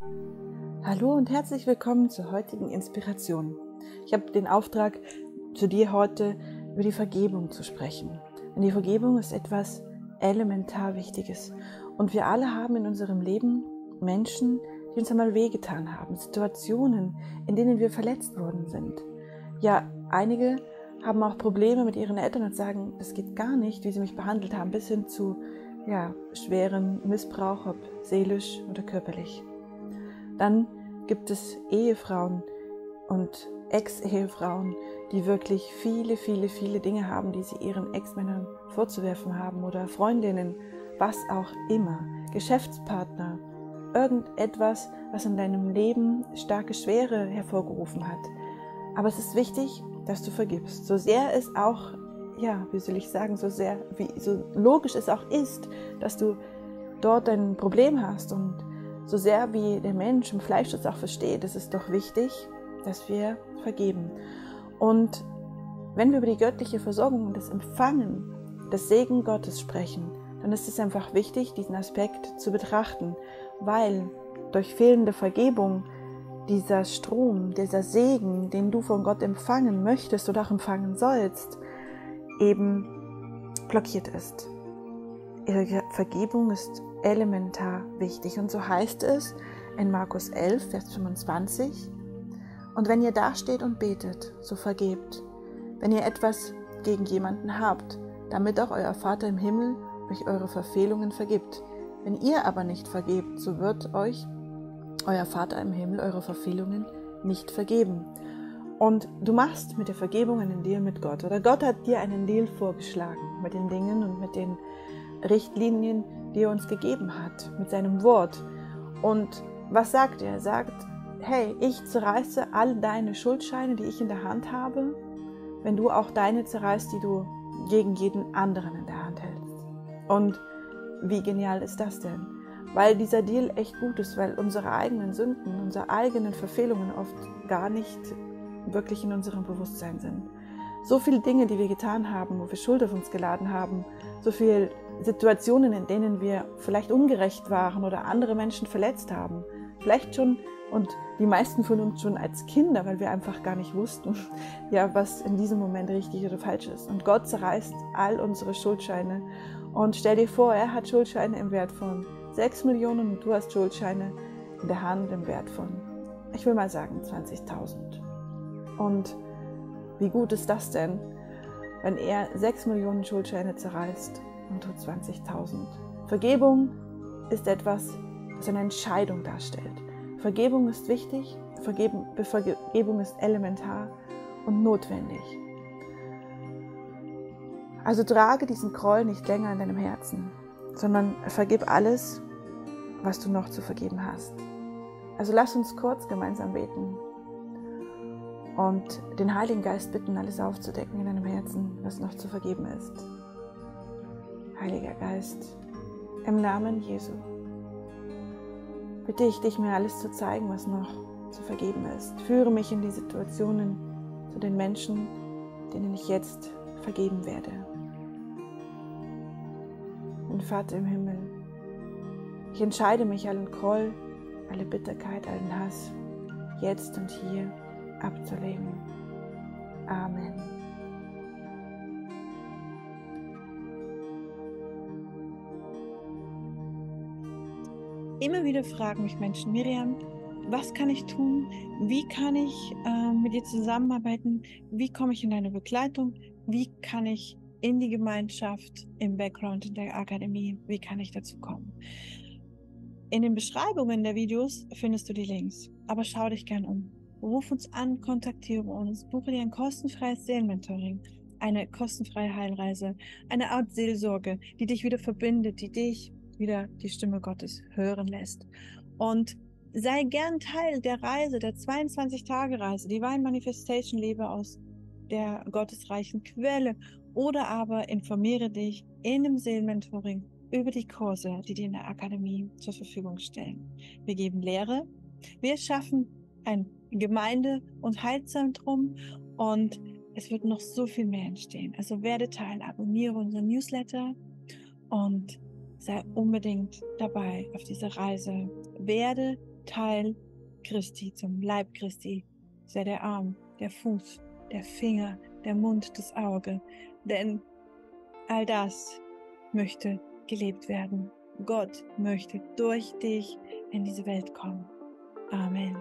Hallo und herzlich willkommen zur heutigen Inspiration. Ich habe den Auftrag, zu dir heute über die Vergebung zu sprechen. Denn die Vergebung ist etwas elementar Wichtiges. Und wir alle haben in unserem Leben Menschen, die uns einmal wehgetan haben, Situationen, in denen wir verletzt worden sind. Ja, einige haben auch Probleme mit ihren Eltern und sagen, das geht gar nicht, wie sie mich behandelt haben, bis hin zu ja, schweren Missbrauch, ob seelisch oder körperlich. Dann gibt es Ehefrauen und Ex-Ehefrauen, die wirklich viele, viele, viele Dinge haben, die sie ihren Ex-Männern vorzuwerfen haben oder Freundinnen, was auch immer, Geschäftspartner, irgendetwas, was in deinem Leben starke Schwere hervorgerufen hat. Aber es ist wichtig, dass du vergibst. So sehr es auch, ja, wie soll ich sagen, so sehr, wie so logisch es auch ist, dass du dort ein Problem hast und so sehr wie der Mensch im Fleisch das auch versteht, ist es doch wichtig, dass wir vergeben. Und wenn wir über die göttliche Versorgung und das Empfangen des Segen Gottes sprechen, dann ist es einfach wichtig, diesen Aspekt zu betrachten, weil durch fehlende Vergebung dieser Strom, dieser Segen, den du von Gott empfangen möchtest oder auch empfangen sollst, eben blockiert ist. Ihre Vergebung ist elementar wichtig und so heißt es in Markus 11, Vers 25, und wenn ihr dasteht und betet, so vergebt, wenn ihr etwas gegen jemanden habt, damit auch euer Vater im Himmel euch eure Verfehlungen vergibt. Wenn ihr aber nicht vergebt, so wird euch euer Vater im Himmel eure Verfehlungen nicht vergeben. Und du machst mit der Vergebung einen Deal mit Gott. Oder Gott hat dir einen Deal vorgeschlagen mit den Dingen und mit den Richtlinien, die er uns gegeben hat, mit seinem Wort. Und was sagt er? Er sagt, hey, ich zerreiße all deine Schuldscheine, die ich in der Hand habe, wenn du auch deine zerreißt, die du gegen jeden anderen in der Hand hältst. Und wie genial ist das denn? Weil dieser Deal echt gut ist, weil unsere eigenen Sünden, unsere eigenen Verfehlungen oft gar nicht wirklich in unserem Bewusstsein sind. So viele Dinge, die wir getan haben, wo wir Schuld auf uns geladen haben, so viele Situationen, in denen wir vielleicht ungerecht waren oder andere Menschen verletzt haben, vielleicht schon und die meisten von uns schon als Kinder, weil wir einfach gar nicht wussten, ja, was in diesem Moment richtig oder falsch ist. Und Gott zerreißt all unsere Schuldscheine. Und stell dir vor, er hat Schuldscheine im Wert von 6 Millionen und du hast Schuldscheine in der Hand im Wert von, ich will mal sagen, 20.000. Und wie gut ist das denn, wenn er 6 Millionen Schuldscheine zerreißt und du 20.000? Vergebung ist etwas, das eine Entscheidung darstellt. Vergebung ist wichtig, Vergebung, Vergebung ist elementar und notwendig. Also trage diesen Groll nicht länger in deinem Herzen, sondern vergib alles, was du noch zu vergeben hast. Also lass uns kurz gemeinsam beten und den Heiligen Geist bitten, alles aufzudecken in deinem Herzen, was noch zu vergeben ist. Heiliger Geist, im Namen Jesu bitte ich dich, mir alles zu zeigen, was noch zu vergeben ist. Führe mich in die Situationen zu den Menschen, denen ich jetzt vergeben werde. Und Vater im Himmel, ich entscheide mich allen Groll, alle Bitterkeit, allen Hass jetzt und hier abzulegen. Amen. Immer wieder fragen mich Menschen, Miriam, was kann ich tun? Wie kann ich äh, mit dir zusammenarbeiten? Wie komme ich in deine Begleitung? Wie kann ich in die Gemeinschaft im Background in der Akademie? Wie kann ich dazu kommen? In den Beschreibungen der Videos findest du die Links, aber schau dich gern um. Ruf uns an, kontaktiere uns, buche dir ein kostenfreies Seelenmentoring, eine kostenfreie Heilreise, eine Art Seelsorge, die dich wieder verbindet, die dich wieder die Stimme Gottes hören lässt. Und sei gern Teil der Reise, der 22-Tage-Reise, die Divine Manifestation Lebe aus der gottesreichen Quelle oder aber informiere dich in dem Seelenmentoring über die Kurse, die dir in der Akademie zur Verfügung stellen. Wir geben Lehre, wir schaffen ein Gemeinde- und Heilzentrum und es wird noch so viel mehr entstehen. Also werde Teil, abonniere unseren Newsletter sei unbedingt dabei auf dieser Reise. Werde Teil Christi, zum Leib Christi. Sei der Arm, der Fuß, der Finger, der Mund, das Auge. Denn all das möchte gelebt werden. Gott möchte durch dich in diese Welt kommen. Amen.